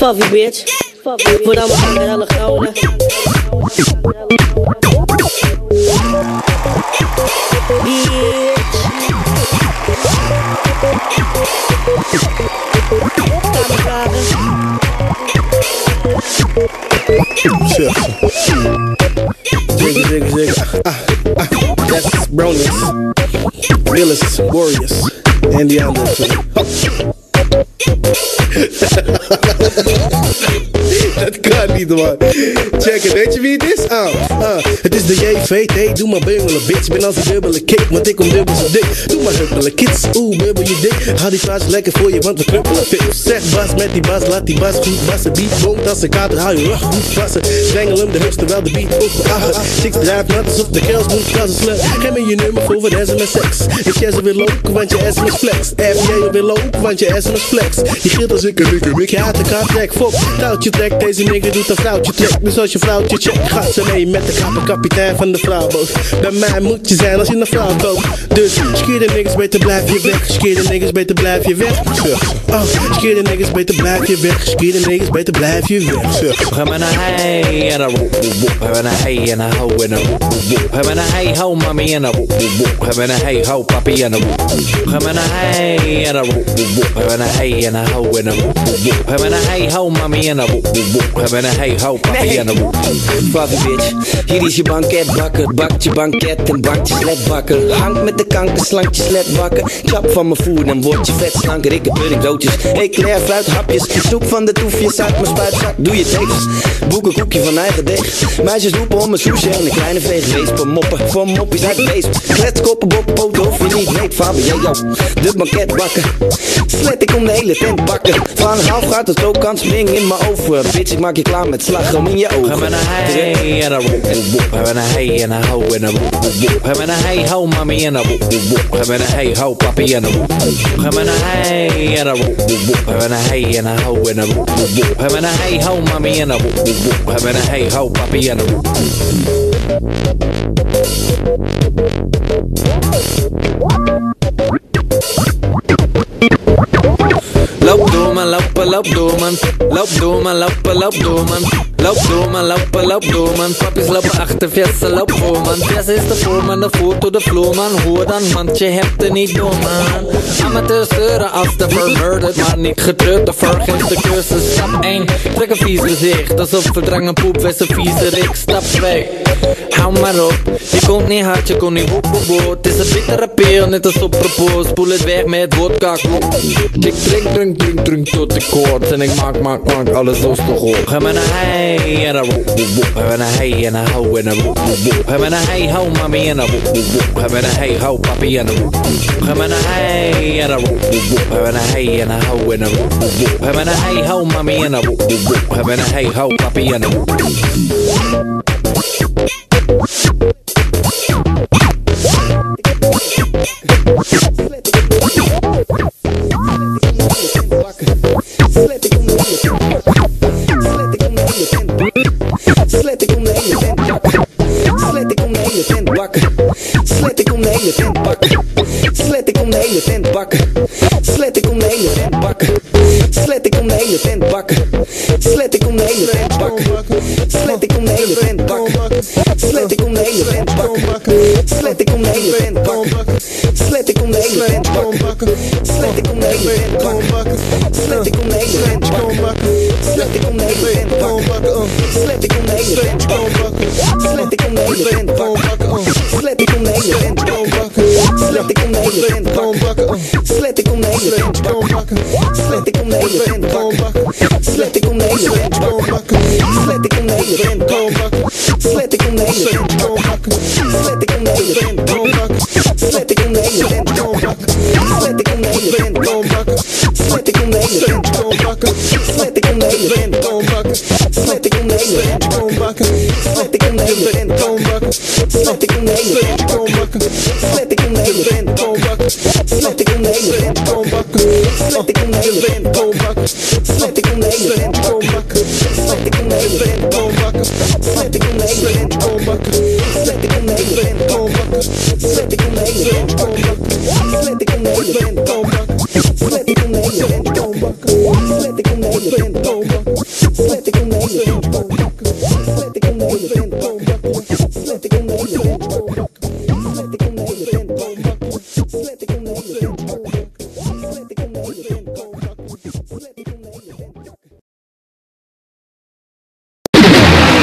Fuck you, bitch. Fuck you. But I'm a Digs. Uh, ah, uh, ah, that's Bronius, Willis, Warriors, and the Anderson. Dat niet, man. Check it, weet je wie het is? Ah, ah. Het is de JVT, doe maar bungelen, bitch. Ben als een dubbele kick, want ik kom dubbel zo dik. Doe maar dubbele kids, oeh, bubbel je dik. Hou die plaats lekker voor je, want we knuppelen fit. Zeg bas met die bas, laat die bas goed bassen. Beat bonkt als een kater, hou je rug goed vassen. Zwengel hem de hupst, terwijl de beat ook verachter. Chicks draait nat alsof de girls moet kassen slut. Geef me je nummer voor wat sms seks. Ik jij ze weer lopen, want je sms flex. FJ weer lopen, want je sms flex. Je gilt als ik een rikker, ik haat de kaart trek. Fok, touwtje trek, deze nigger doet een vrouwtje trek. Dus als je vrouwtje check, gaat ze mee met de kapper kapitein van de vrouwboot. Bij mij moet je zijn als je een vrouw koopt. Dus skeer de niggas beter blijf je weg. Skeer de niggas beter blijf je weg. Oh, skeer de niggas beter blijf je weg. Skeer de niggas beter blijf je weg. We gaan naar hey en een woep woep. We hebben een hey en een ho en een woep woep. We hebben een hey ho mami en een woep woep. We hebben een hey ho papi en een woep. We hebben een hey en een woep woep. We hebben een hey en een ho en een woep woep. We hebben een hey ho mami en een woep woep. We hebben een hey ho papi en een woep woep. Fuck bitch, hier is je banketbakker. Bakt je banket en bakt je sletbakker. Hangt met de kanker, slankt je sletbakker. Chap van mijn voer, dan word je vet slanker. Ik heb puddingdootjes, eclair, fruit, hapjes. Snoep van de toefjes uit mijn spuitzak. Doe je tevens, boek een koekje van eigen deeg. Meisjes roepen om een sushi en een kleine veegwees. Per moppen, voor moppies uit de wees. Kletskoppen, bop, poten of je niet weet. Faber, jij jou, de banketbakker. Slet ik om de hele tent bakken. Van half gaat het ook kans ming in mijn oven. Bitch, ik maak je klaar met het slagroom in je ogen. Ga maar naar hij en een roep, roep, Ga maar naar hij en een ho en een roep, roep, Ga maar naar hij, ho, mami en een roep, roep, Ga maar naar hij, ho, papi en een roep, roep, Ga maar naar hij en een roep, roep, Ga maar naar hij en een ho en een roep, roep, Ga maar naar hij, ho, mami en een roep, roep, Ga maar naar hij, ho, papi en een roep, roep. لبدومن لبدومن لب لبدومن Loop door man, loop, loop door man. Loop door man, loop, loop door man. Pappies lopen achter, Fiesta loop voor man. Fiesta is de voorman, de voet door de vloer man. Hoor dan, want je hebt er niet door man. Amateurs zeuren als de vermurderd, maar niet getreurd. De vergeet de cursus. Stap 1, trek een vies gezicht. Alsof verdrangen poep, wees een vieze rik. Stap 2, hou maar op. Je komt niet hard, je komt niet woep. Het is een bittere pil, net als op propos. Spoel het weg met vodka. Ik drink, drink, drink, drink tot ik hoort. En ik maak, maak, maak alles los toch op. We hebben een hey and a whoop whoop whoop, having a hey and a ho and a whoop whoop whoop, having a hey ho mommy and a whoop whoop whoop, having a hey ho puppy and a whoop whoop, having a hey and a whoop whoop whoop, having a hey and a ho and a whoop whoop whoop, having a hey ho mommy and a whoop whoop whoop, having a hey ho puppy and a whoop whoop. Bakken. Slet ik om de hele tent bakken. Slet ik om de hele tent bakken. Slet ik om de hele tent bakken. Slet ik om de hele tent bakken. Slet ik om de hele tent bakken. Slet ik om de hele tent bakken. Slet ik om de hele tent bakken. Slet ik om de hele tent bakken. Slet ik om de hele tent bakken. Slet ik om de hele tent bakken. Slet ik om de hele tent bakken. Slet ik om de hele tent bakken. Slet ik om de hele tent bakken. Ik om de hele tent bakken. Slet ik om de hele tent bakken. Slet ik om de hele tent bakken. Slet ik om de hele tent bakken. Slet ik om de hele tent bakken. Slet ik om de hele tent bakken. Slet ik om de hele tent bakken. Slet ik om de hele tent bakken. Slet ik om de hele tent bakken. Slet ik om de hele tent bakken. Slet ik om de hele tent bakken. Slet ik om de hele tent bakken. Slet ik om de hele tent bakken. Slettik the de hele tent gewoon bakken. Slettik in de hele tent gewoon bakken. Slettik in de hele tent gewoon bakken. Slettik in de hele tent gewoon bakken. Slettik in de hele tent gewoon bakken. Slettik